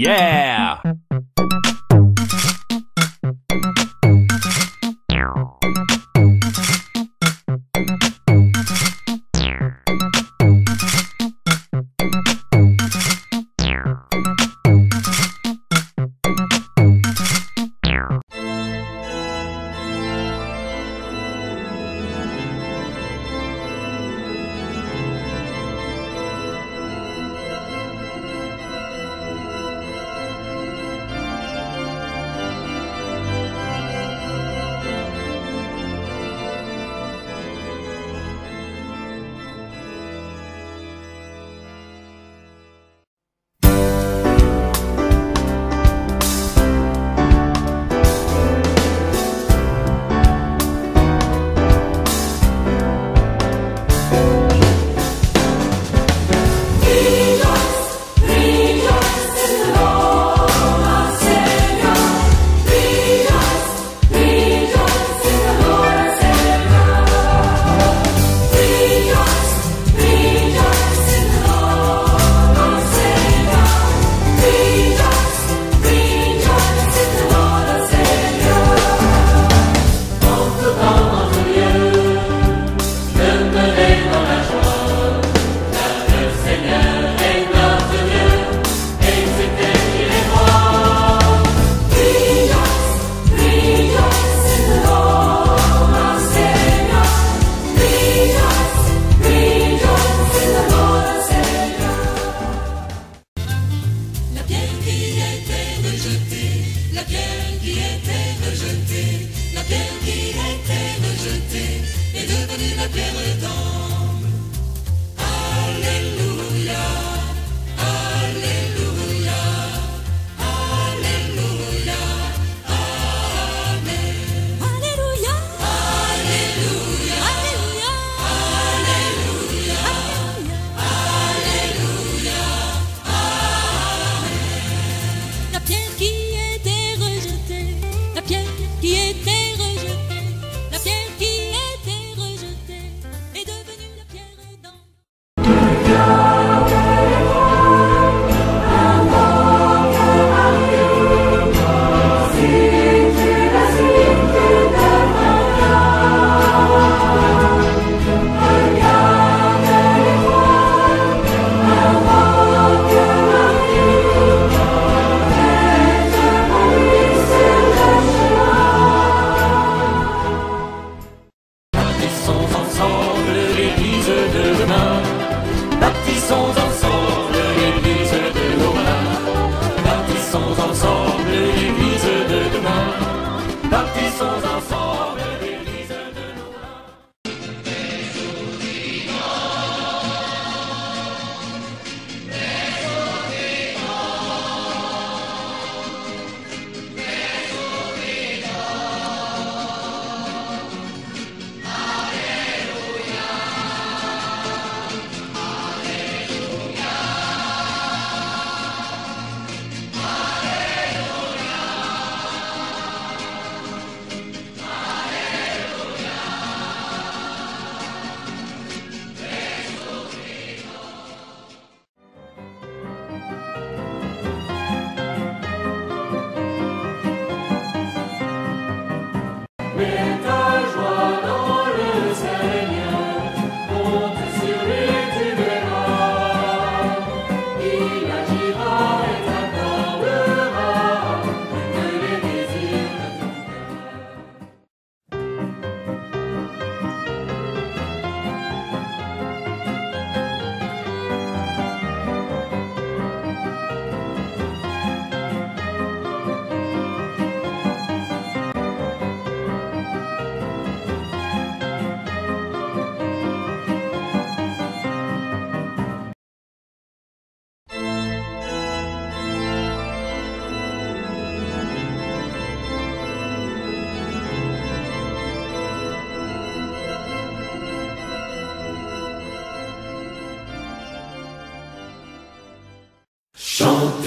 Yeah! La pierre qui était rejetée, la pierre qui était rejetée, est devenue la pierre So.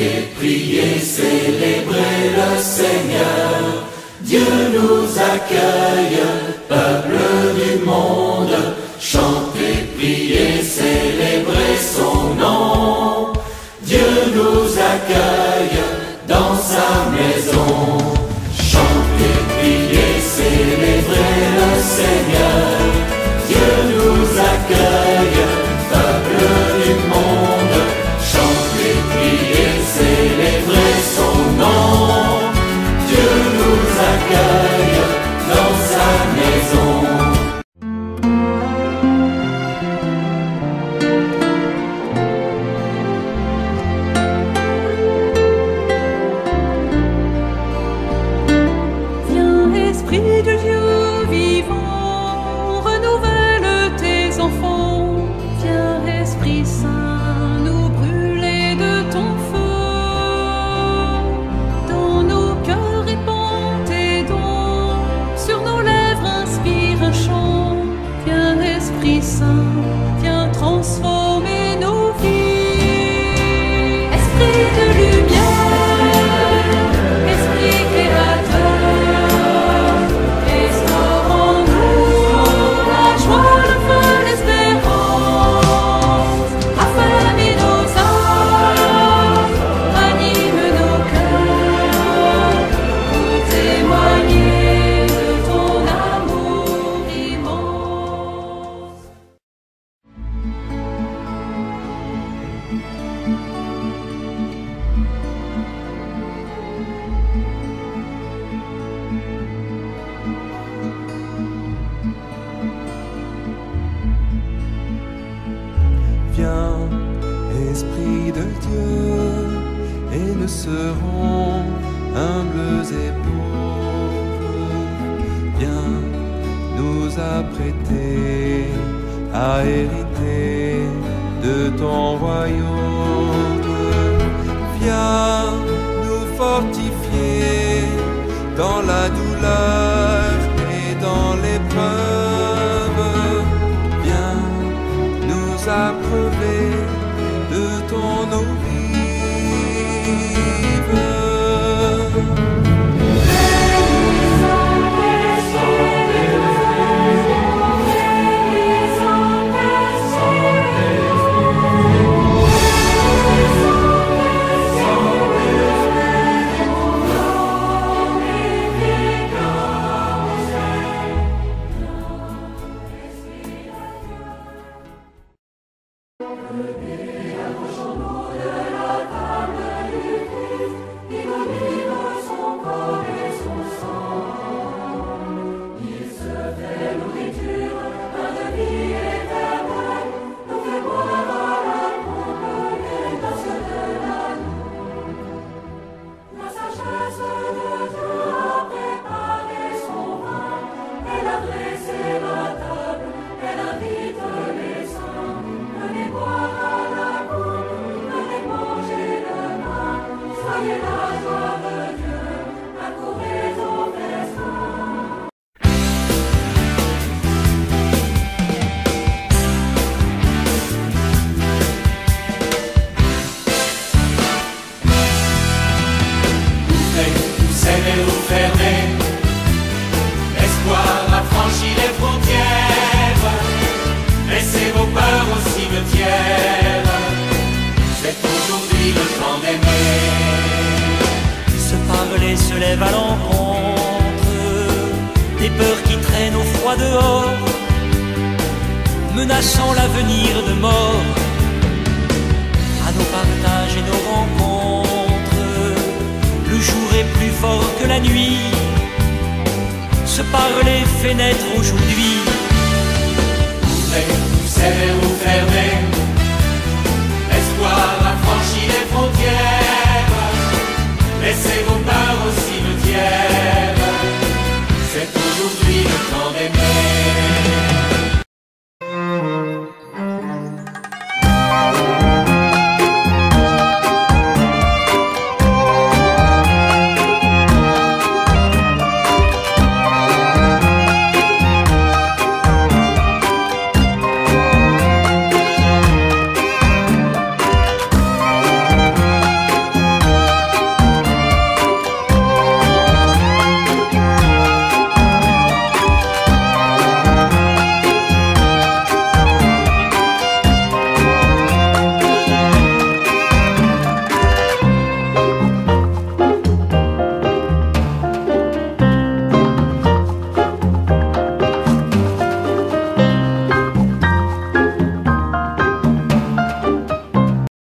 chanter, prier, célébrer le Seigneur. Dieu nous accueille, peuple du monde, chanter, prier, célébrer son nom. Dieu nous accueille. Amen. de mort, à nos partages et nos rencontres. Le jour est plus fort que la nuit, se parler fait naître aujourd'hui. Ouvrez, poussez ou fermez, l'espoir a franchi les frontières. Laissez vos